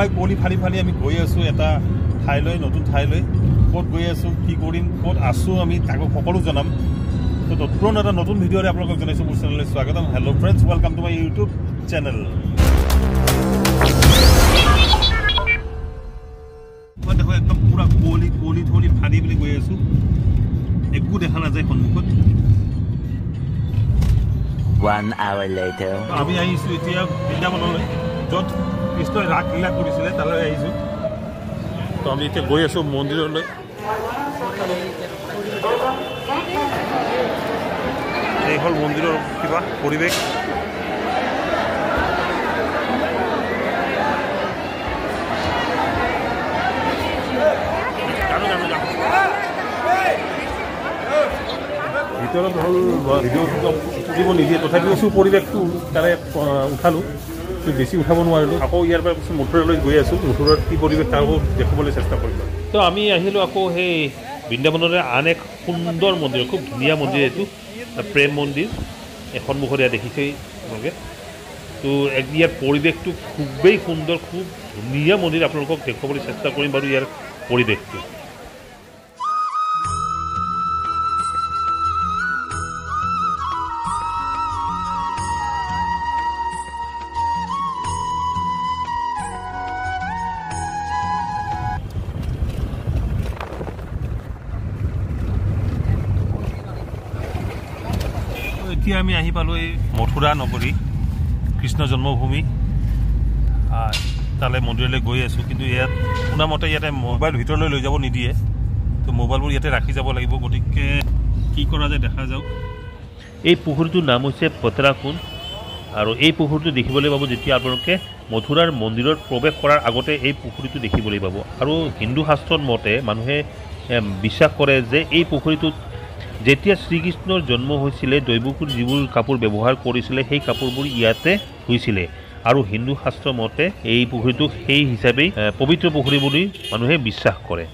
Mobile কুঁৱলী ফালি ফালি আমি গৈ আছোঁ এটা ঠাইলৈ নতুন ঠাইলৈ। ক'ত গৈ আছোঁ কি কৰিম ক'ত আছোঁ আমি তাকো সকলো জনাম। তো নতুন এটা নতুন ভিডিঅ'ৰে আপোনালোকক জনাইছোঁ মোৰ চেনেললৈ স্বাগতম। Hello' friends welcome to my YouTube channel মই দেখোঁ একদম পূৰা কুঁৱলী কুঁৱলী ধুৱলী ফালি বুলি গৈ আছোঁ। একো দেখা নাযায় সন্মুখত. আমি আহিছোঁ এতিয়া বৃন্দাবনলৈ য'ত কৃষ্ণই ৰাস কৰিছিলে তালৈ আহিছোঁ। তো আমি এতিয়া গৈ আছোঁ মন্দিৰলৈ। এই হ'ল মন্দিৰৰ কিবা পৰিৱেশ। ভিতৰত হ'ল ভিডিঅ' উঠিব নিদিয়ে তথাপিও কিছু পৰিৱেশটো তাৰে উঠালোঁ। বেছি উঠাব নোৱাৰিলোঁ। আকৌ ইয়াৰ পৰা কিছু মথুৰালৈ গৈ আছোঁ। মথুৰাত কি পৰিৱেশ তাকো দেখাবলৈ চেষ্টা কৰিম। তো আমি আহিলোঁ আকৌ সেই বৃন্দাবনৰে আন এক সুন্দৰ মন্দিৰ খুব ধুনীয়া মন্দিৰ এইটো প্ৰেম মন্দিৰ। এই সন্মুখত ইয়াত দেখিছেই আপোনালোকে। তো এক ইয়াৰ পৰিৱেশটো খুবেই সুন্দৰ খুব ধুনীয়া মন্দিৰ। আপোনালোকক দেখুৱাবলৈ চেষ্টা কৰিম বাৰু ইয়াৰ পৰিৱেশটো। এতিয়া আমি আহি পালোঁ এই মথুৰা নগৰী কৃষ্ণ জন্মভূমি। তালৈ মন্দিৰলৈ গৈ আছোঁ কিন্তু ইয়াত শুনামতে ইয়াতে মোবাইল ভিতৰলৈ লৈ যাব নিদিয়ে। তো মোবাইলবোৰ ইয়াতে ৰাখি যাব লাগিব গতিকে কি কৰা যায় দেখা যাওক। এই পুখুৰীটোৰ নাম হৈছে পতৰাকুণ্ড। আৰু এই পুখুৰীটো দেখিবলৈ পাব যেতিয়া আপোনালোকে মথুৰাৰ মন্দিৰত প্ৰৱেশ কৰাৰ আগতে এই পুখুৰীটো দেখিবলৈ পাব। আৰু হিন্দু শাস্ত্ৰৰ মতে মানুহে বিশ্বাস কৰে যে এই পুখুৰীটোত যেতিয়া শ্ৰীকৃষ্ণৰ জন্ম হৈছিলে দৈৱকুৰ যিবোৰ কাপোৰ ব্যৱহাৰ কৰিছিলে সেই কাপোৰবোৰ ইয়াতে ধুইছিলে আৰু হিন্দু শাস্ত্ৰ মতে এই পুখুৰীটোক সেই হিচাপেই পবিত্ৰ পুখুৰী বুলি মানুহে বিশ্বাস কৰে।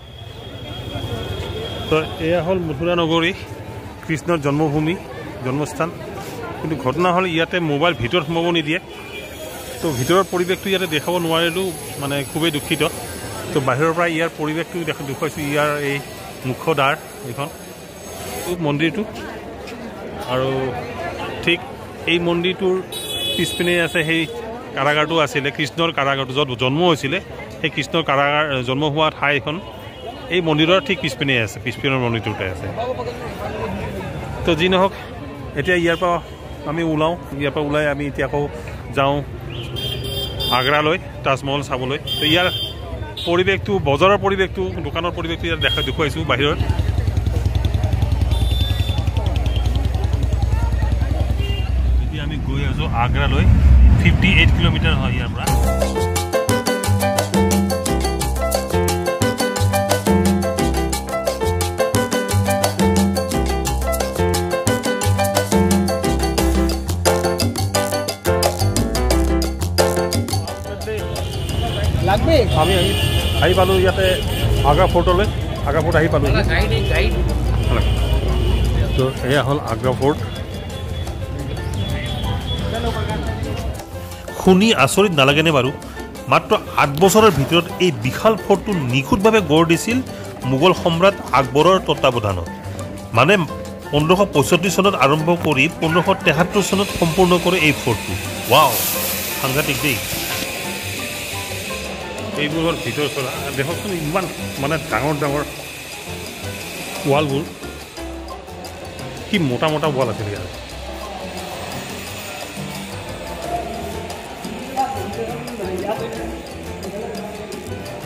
তো এয়া হ'ল মথুৰা নগৰী কৃষ্ণৰ জন্মভূমি জন্মস্থান। কিন্তু ঘটনা হ'ল ইয়াতে মোবাইল ভিতৰত সোমাব নিদিয়ে। তো ভিতৰৰ পৰিৱেশটো ইয়াতে দেখাব নোৱাৰিলোঁ মানে খুবেই দুখিত। তো বাহিৰৰ পৰা ইয়াৰ পৰিৱেশটো দেখা দেখুৱাইছোঁ ইয়াৰ এই মুখ্য দ্বাৰ এইখন। মন্দিৰটো আৰু ঠিক এই মন্দিৰটোৰ পিছপিনে আছে সেই কাৰাগাৰটো আছিলে কৃষ্ণৰ কাৰাগাৰটো য'ত জন্ম হৈছিলে। সেই কৃষ্ণৰ কাৰাগাৰ জন্ম হোৱা ঠাইখন এই মন্দিৰৰ ঠিক পিছপিনে আছে পিছপিনৰ মন্দিৰটোতে আছে। তো যি নহওক এতিয়া ইয়াৰ পৰা আমি ওলাওঁ। ইয়াৰ পৰা ওলাই আমি এতিয়া আকৌ যাওঁ আগ্ৰালৈ তাজমহল চাবলৈ। তো ইয়াৰ পৰিৱেশটো বজাৰৰ পৰিৱেশটো দোকানৰ পৰিৱেশটো ইয়াত দেখা দেখুৱাইছোঁ বাহিৰত। আছোঁ আগ্ৰালৈ। ফিফটি এইট কিলোমিটাৰ হয় ইয়াৰ পৰা। লাগবে? আমি আহি আহি পালোঁ ইয়াতে আগ্ৰা ফৰ্টলৈ। আগ্ৰা ফৰ্ট আহি পালোঁ। গাইড গাইড তো এয়া হ'ল আগ্ৰা ফৰ্ট। শুনি আচৰিত নালাগেনে বাৰু? মাত্ৰ আঠ বছৰৰ ভিতৰত এই বিশাল ফৰ্টটো নিখুঁতভাৱে গঢ় দিছিল মোগল সম্ৰাট আকবৰৰ তত্বাৱধানত। মানে পোন্ধৰশ পঁয়ষষ্ঠি চনত আৰম্ভ কৰি পোন্ধৰশ তেসত্তৰ চনত সম্পূৰ্ণ কৰে এই ফৰ্টটো। ৱাও সাংঘাতিক দেই। এইবোৰ হ'ল ভিতৰ চলা দেশকচোন ইমান মানে ডাঙৰ ডাঙৰ ৱালবোৰ। কি মোটা মোটা ৱাল আছিল ইয়াত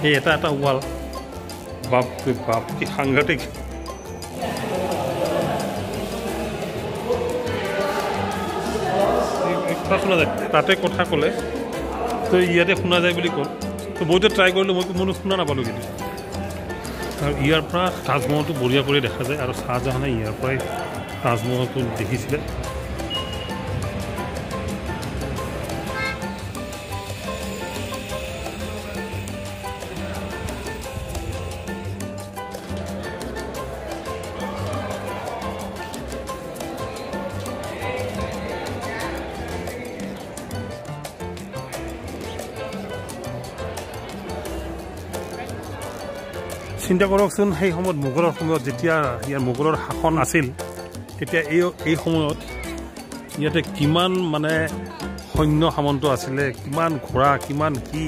এই এটা এটা ৱাল বাপ ৰে বাপ কি সাংঘাতিক কথা শুনা যায় তাতে কথা ক'লে তো ইয়াতে শুনা যায় বুলি ক'ল তো বহুতে ট্ৰাই কৰিলোঁ মই কোনো শুনা নাপালোঁ কিন্তু আৰু ইয়াৰ পৰা তাজমহলটো বঢ়িয়া কৰি দেখা যায় আৰু চাহজাহানে ইয়াৰ পৰাই তাজমহলটো দেখিছিলে চিন্তা কৰকচোন সেই সময়ত মোগলৰ সময়ত যেতিয়া ইয়াৰ মোগলৰ শাসন আছিল তেতিয়া এই এই সময়ত ইয়াতে কিমান মানে সৈন্য সামন্ত আছিলে কিমান ঘোঁৰা কিমান কি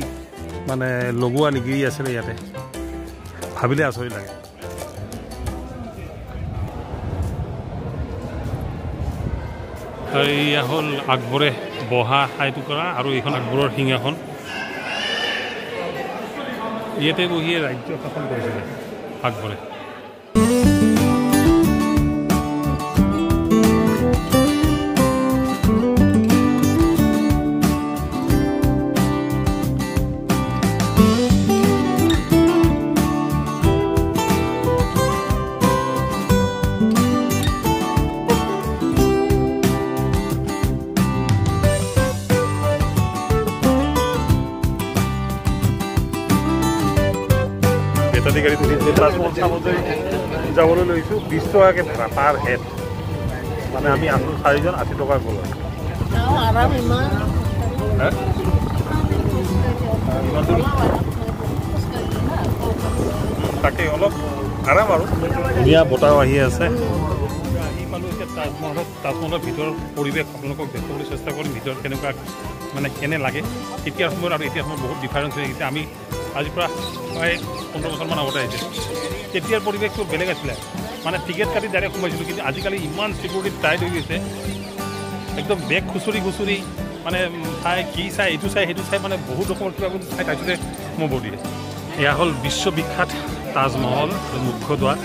মানে লগোৱা নিগিৰি আছিলে ইয়াতে। ভাবিলে আচৰিত লাগে। এয়া হ'ল আকবৰে বহা ঠাই টুকুৰা আৰু এইখন আকবৰৰ সিংহাসন। ইয়াতে বহিয়ে ৰাজ্য শাসন কৰিছিলে আকবৰে চাবলৈ যাবলৈ লৈছোঁ বিছ টকাকৈ ভাড়া পাৰ হেড মানে আমি আছোঁ চাৰিজন আশী টকা গ'ল। তাকে অলপ আৰাম আৰু। ধুনীয়া বতাহ আহি আছে। আহি পালোঁ এতিয়া তাজমহলত তাজমহলৰ ভিতৰৰ পৰিৱেশ আপোনালোকক দেখুৱাবলৈ চেষ্টা কৰিম ভিতৰত কেনেকুৱা মানে কেনে লাগে। তেতিয়াৰ সময়ত আৰু এতিয়াৰ সময়ত বহুত ডিফাৰেঞ্চ হৈ গৈছে আমি আজিৰ পৰা প্ৰায় পোন্ধৰ বছৰমান আগতে আহিছে। তেতিয়াৰ পৰিৱেশটো বেলেগ আছিলে। মানে টিকেট কাটি ডাইৰেক্ট সোমাইছিলোঁ কিন্তু আজিকালি ইমান চিকিউৰিটি টাইট হৈ গৈছে। একদম বেগ খুচৰি খুচৰি মানে চাই কি চাই এইটো চাই সেইটো চাই মানে বহুত ৰকমৰ কিবা কিবি চাই তাৰপিছতে সোমাব দিয়ে এয়া হ'ল বিশ্ববিখ্যাত তাজমহল মুখ্য দুৱাৰ।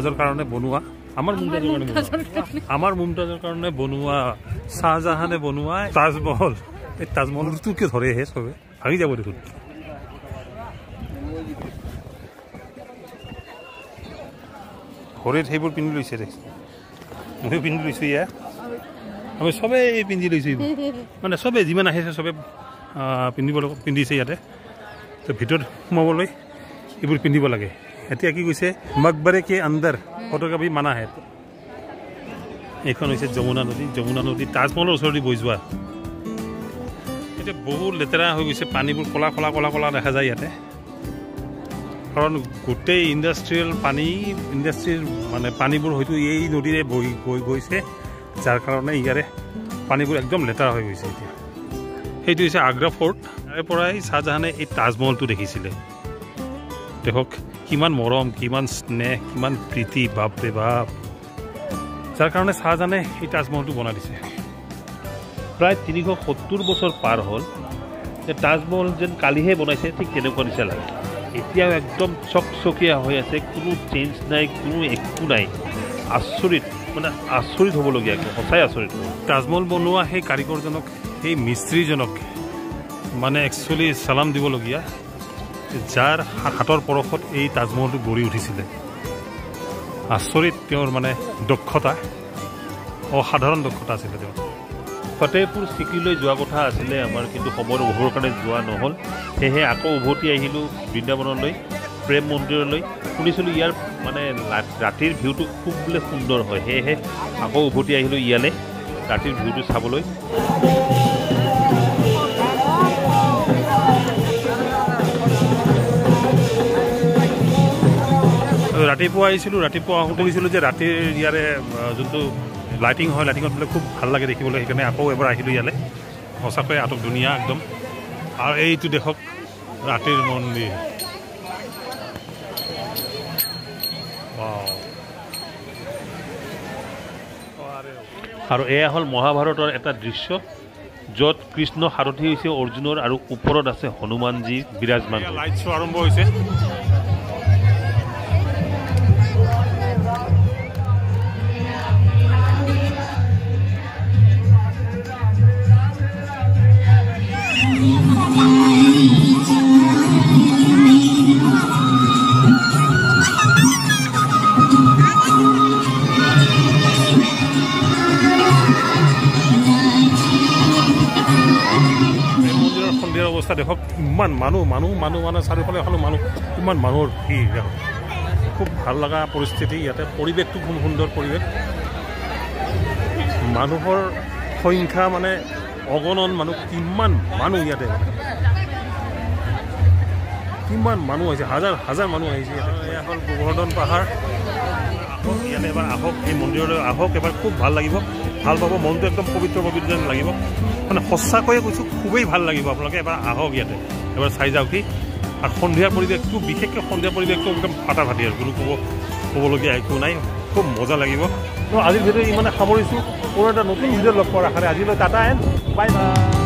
মুমতাজৰ কাৰণে বনোৱা আমাৰ মুমতাজৰ কাৰণে আমাৰ মুমতাজৰ কাৰণে বনোৱা শ্বাহজাহানে বনোৱা তাজমহল। এই তাজমহলটো কিয় ধৰেহে চবে। ভাঙি যাব দেখোন। ভৰিত সেইবোৰ পিন্ধি লৈছে ময়ো পিন্ধি লৈছোঁ ইয়া। আমি চবেই পিন্ধি লৈছোঁ এইবোৰ। মানে চবেই যিমান আহিছে চবে পিন্ধিব পিন্ধিছে ইয়াতে। তো ভিতৰত সোমাবলৈ এইবোৰ পিন্ধিব লাগে। এতিয়া কি কৈছে? মকবৰে কে আণ্ডাৰ ফটোগ্ৰাফী মানা হে। এইখন হৈছে যমুনা নদী যমুনা নদী তাজমহলৰ ওচৰেদি বৈ যোৱা। এতিয়া বহুত লেতেৰা হৈ গৈছে পানীবোৰ ক'লা ক'লা ক'লা ক'লা দেখা যায় ইয়াতে। কাৰণ গোটেই ইণ্ডাষ্ট্ৰিয়েল পানী ইণ্ডাষ্ট্ৰিৰ মানে পানীবোৰ হয়তো এই নদীৰে বৈ বৈ গৈছে। যাৰ কাৰণে ইয়াৰে পানীবোৰ একদম লেতেৰা হৈ গৈছে এতিয়া। সেইটো হৈছে আগ্ৰা ফৰ্ট। তাৰে পৰাই শ্বাহজাহানে এই তাজমহলটো দেখিছিলে। দেখক কিমান মৰম কিমান স্নেহ কিমান প্ৰীতি বাপৰে বাপ। যাৰ কাৰণে শ্বাহজাহানে এই তাজমহলটো বনাই দিছে। প্ৰায় তিনিশ সত্তৰ বছৰ পাৰ হ'ল যে তাজমহল যেন কালিহে বনাইছে ঠিক তেনেকুৱা নিচিনা লাগে। এতিয়াও একদম চকচকীয়া হৈ আছে কোনো চেঞ্জ নাই কোনো একো নাই। আচৰিত মানে আচৰিত হ'বলগীয়া সঁচাই আচৰিত। তাজমহল বনোৱা সেই কাৰিকৰজনক সেই মিস্ত্ৰীজনক মানে একচুৱেলি চালাম দিবলগীয়া। যাৰ হাতৰ পৰশত এই তাজমহলটো গঢ়ি উঠিছিলে। আচৰিত তেওঁৰ মানে দক্ষতা অসাধাৰণ দক্ষতা আছিলে তেওঁৰ। ফতেহপুৰ চিক্ৰীলৈ যোৱা কথা আছিলে আমাৰ কিন্তু সময়ৰ অভাৱৰ কাৰণে যোৱা নহ'ল। সেয়েহে আকৌ উভতি আহিলোঁ বৃন্দাবনলৈ প্ৰেম মন্দিৰলৈ। শুনিছিলোঁ ইয়াৰ মানে ৰাতিৰ ভিউটো খুব বোলে সুন্দৰ হয়। সেয়েহে আকৌ উভতি আহিলোঁ ইয়ালৈ ৰাতিৰ ভিউটো চাবলৈ। ৰাতিপুৱা আহিছিলোঁ ৰাতিপুৱা আহোঁতে গৈছিলোঁ যে ৰাতিৰ ইয়াৰে যোনটো লাইটিং হয় লাইটিঙত বোলে খুব ভাল লাগে দেখিবলৈ সেইকাৰণে আকৌ এবাৰ আহিলোঁ ইয়ালৈ। সঁচাকৈ আটক ধুনীয়া একদম। আৰু এইটো দেখক ৰাতিৰ মন্দিৰ। আৰু এয়া হ'ল মহাভাৰতৰ এটা দৃশ্য য'ত কৃষ্ণ সাৰথী হৈছে অৰ্জুনৰ আৰু ওপৰত আছে হনুমানজী বিৰাজমান। লাইট শ্ব' আৰম্ভ হৈছে। দিয়াৰ অৱস্থা দেখক ইমান মানুহ মানুহ মানুহ মানে চাৰিওফালে খালো মানুহ ইমান মানুহৰ ভিৰ দেখক। খুব ভাল লগা পৰিস্থিতি ইয়াতে পৰিৱেশটো খুব সুন্দৰ পৰিৱেশ। মানুহৰ সংখ্যা মানে অগণন মানুহ কিমান মানুহ ইয়াতে কিমান মানুহ আহিছে হাজাৰ হাজাৰ মানুহ আহিছে ইয়াতে। এয়া হ'ল গোবৰ্ধন পাহাৰ। আহক ইয়াতে এবাৰ আহক এই মন্দিৰলৈ আহক এবাৰ খুব ভাল লাগিব। ভাল পাব মনটো একদম পবিত্ৰ পবিত্ৰ যেন লাগিব। মানে সঁচাকৈয়ে কৈছোঁ খুবেই ভাল লাগিব আপোনালোকে এবাৰ আহক ইয়াতে। এবাৰ চাই যাওকহি আৰু সন্ধিয়াৰ পৰিৱেশটো বিশেষকৈ সন্ধিয়া পৰিৱেশটো একদম ফাটাফাটি আৰু কোনো ক'ব ক'বলগীয়া একো নাই। খুব মজা লাগিব। আজিৰ ভিডিঅ' ইমানে সামৰিছোঁ। পুনৰ এটা নতুন ভিডিঅ' লগ পোৱাৰ আশাৰে আজিলৈ টাটা এণ্ড বাই বাই